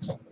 Thanks.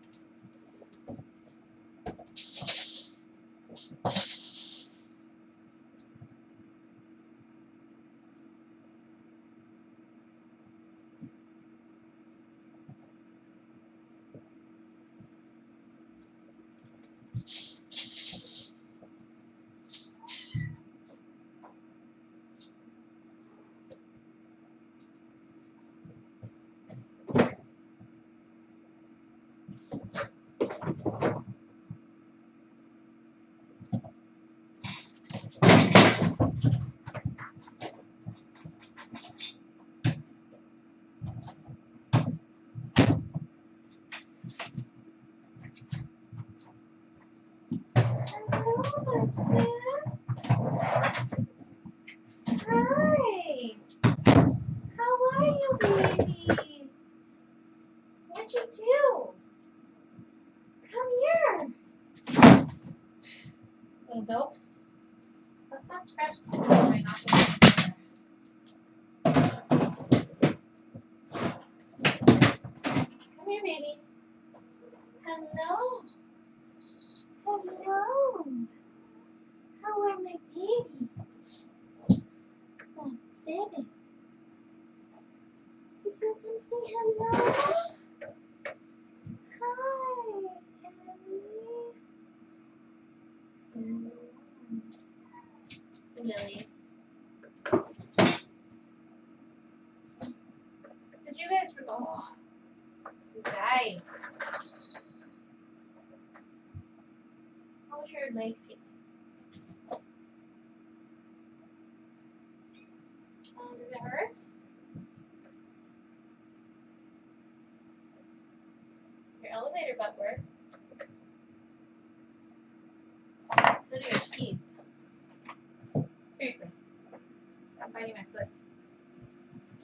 Hi. How are you, babies? What'd you do? Come here. Little dopes. Let's not scratch the floor right off Come here, babies. Hello. Hello. How are my babies? My babies. Did you come say hello? Hi, Emily. Lily. Did you guys? Oh, you guys. How's your leg feeling? Um, does it hurt? Your elevator butt works. So do your teeth. Seriously. Stop biting my foot.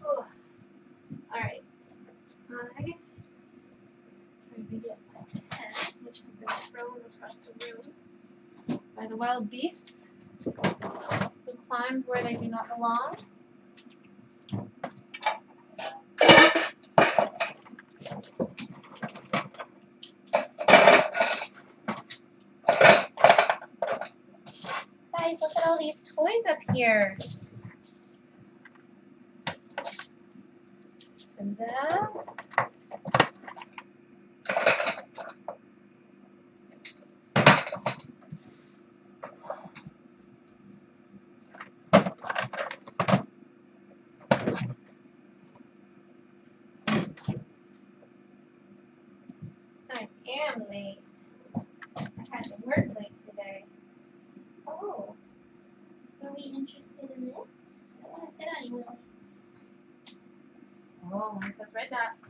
Oh. Alright. I trying to get my which have been thrown across the room by the wild beasts who climbed where they do not belong. That's red dot.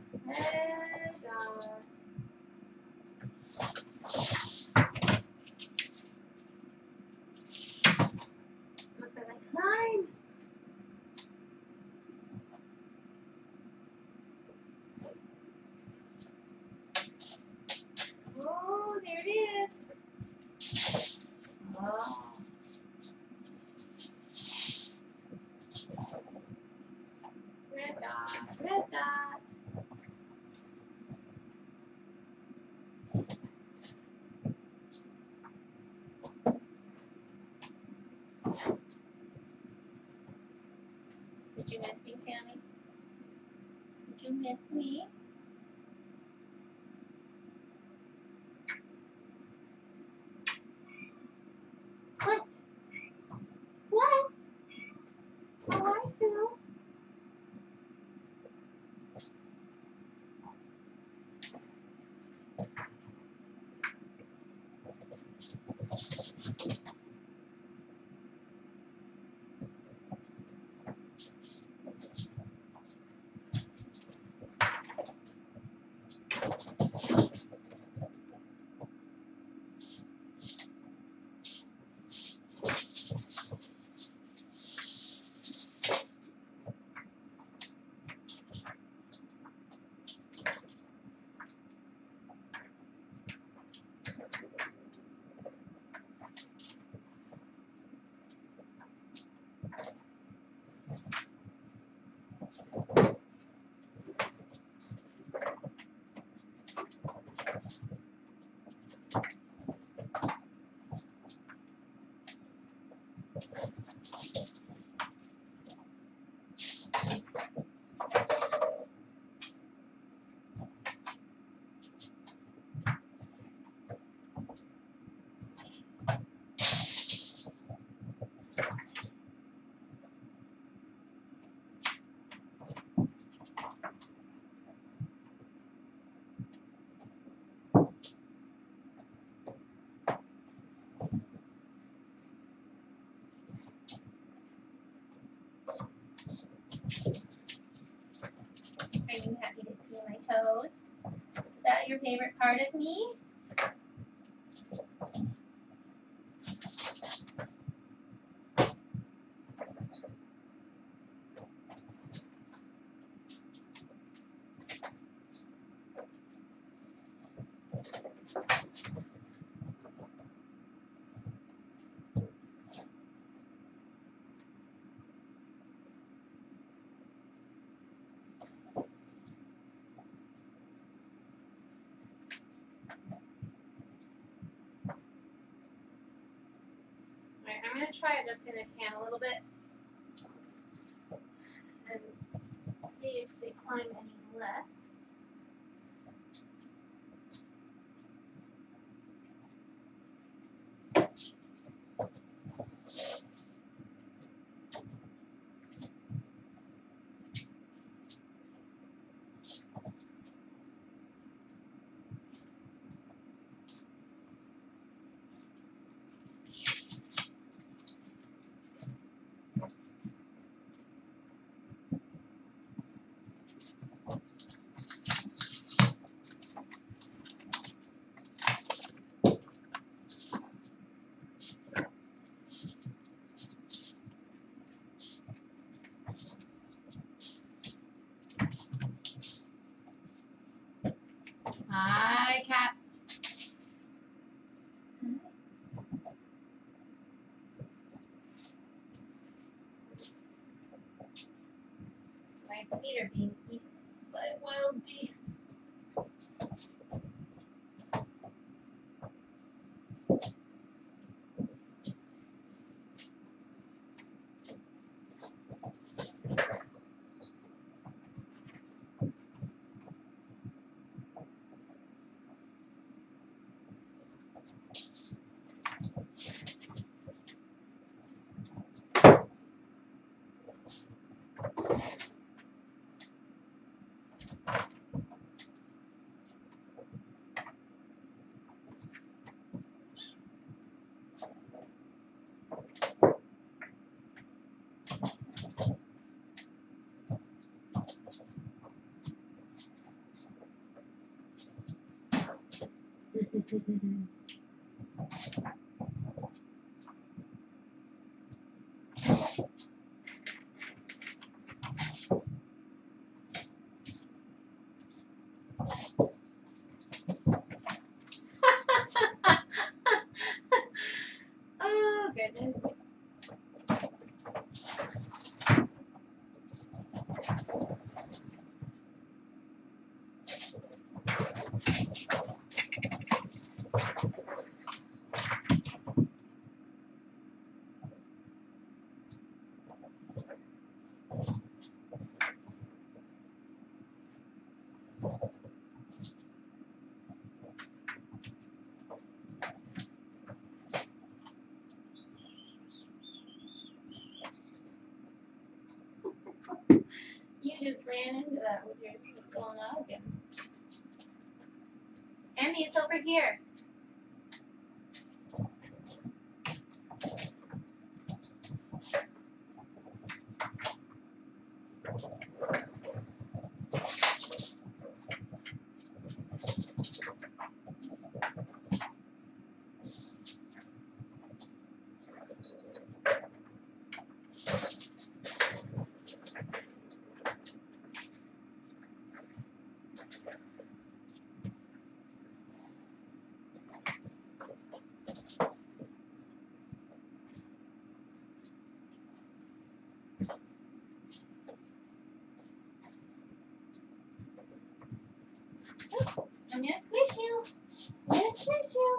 you miss me. your favorite part of me? try adjusting the cam a little bit. Hi, cat. My feet are being thank just ran into that with your little noggin. Emmy, it's over here. Не спешил. Не спешил.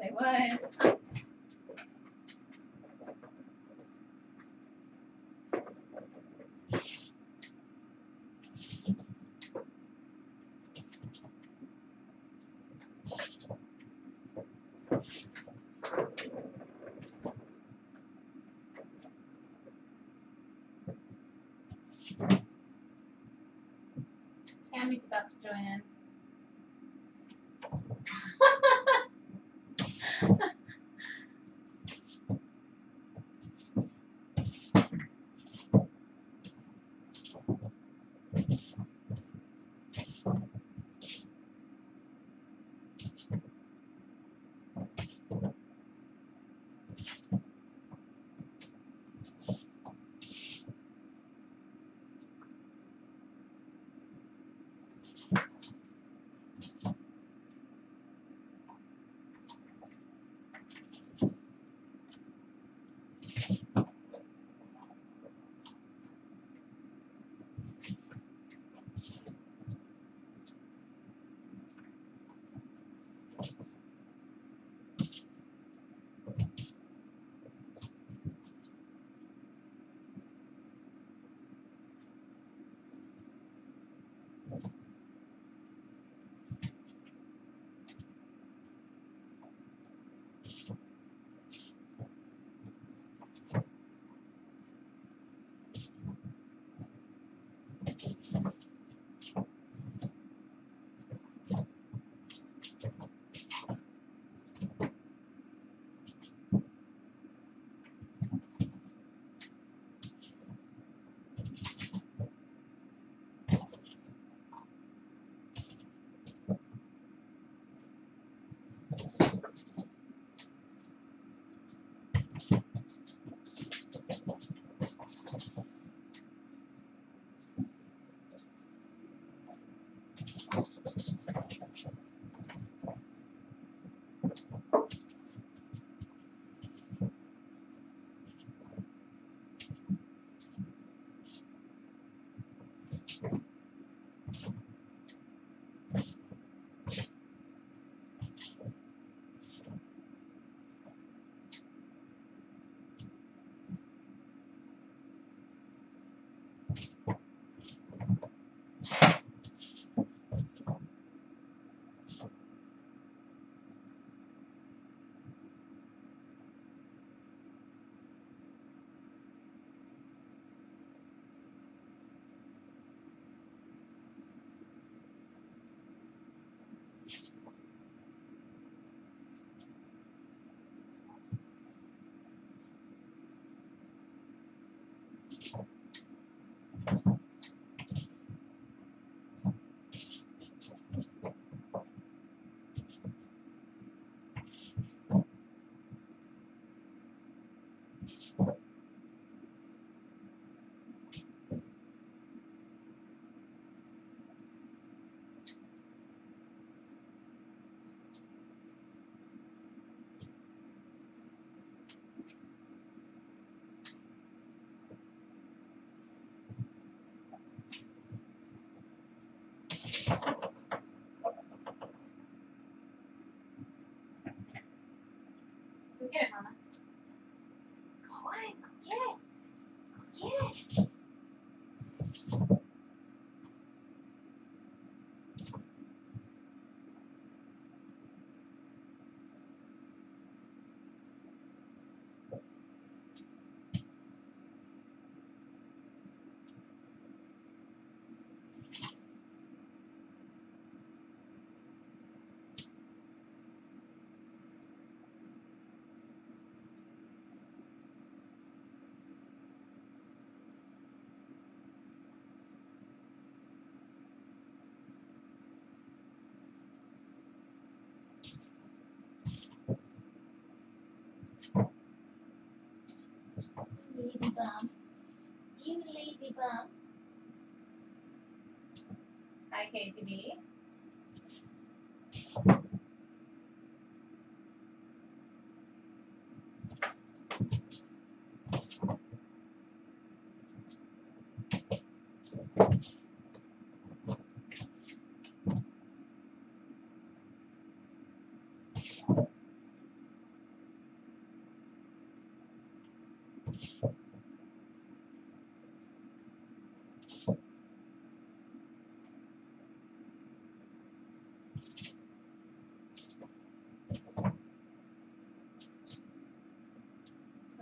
They would. próxima. Lazy bum. You lazy bum. Hi, KTV.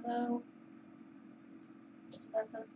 Hello. Listen.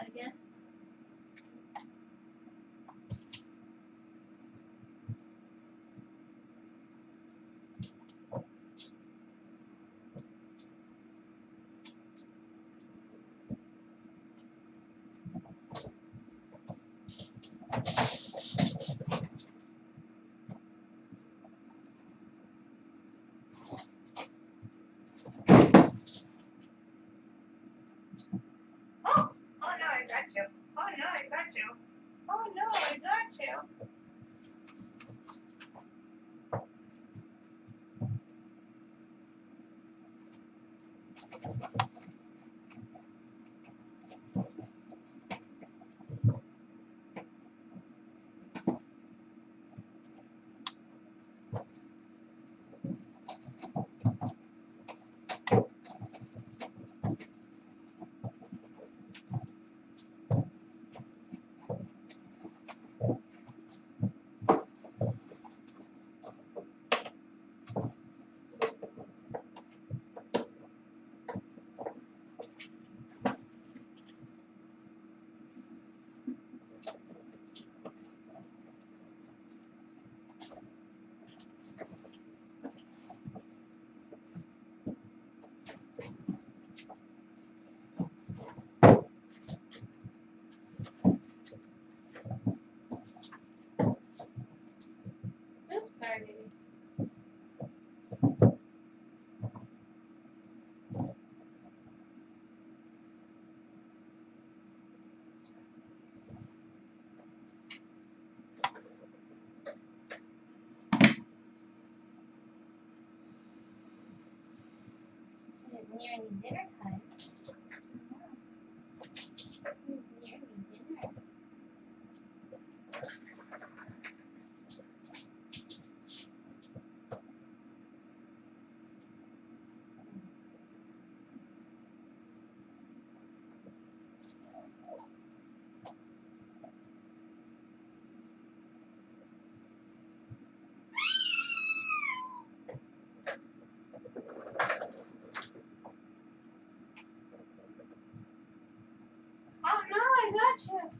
cat again? Oh, oh no, I got you. Oh no, I got you. Oh no, I got you. Oops, sorry, baby. Nearly dinner time. sure.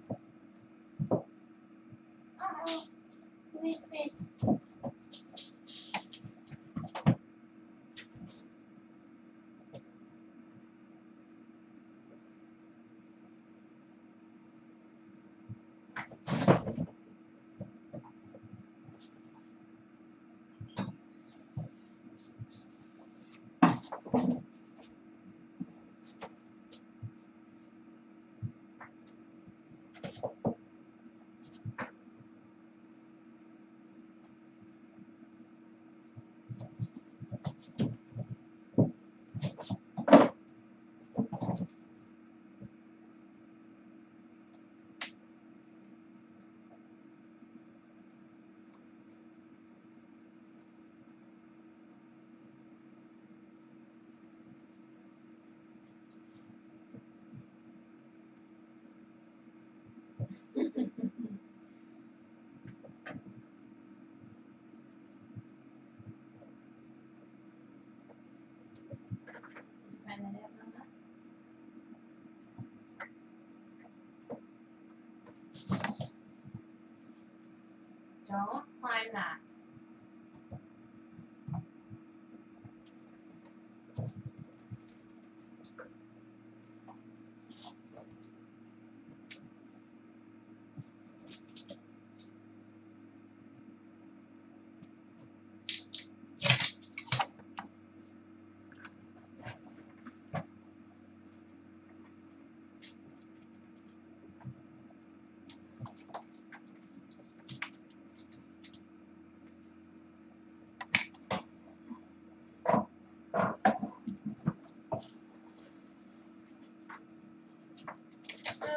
Don't climb that.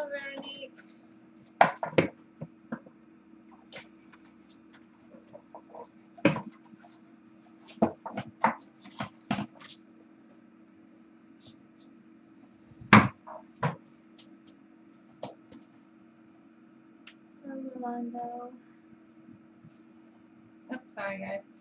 So Veronique. Oh, Oops, sorry guys.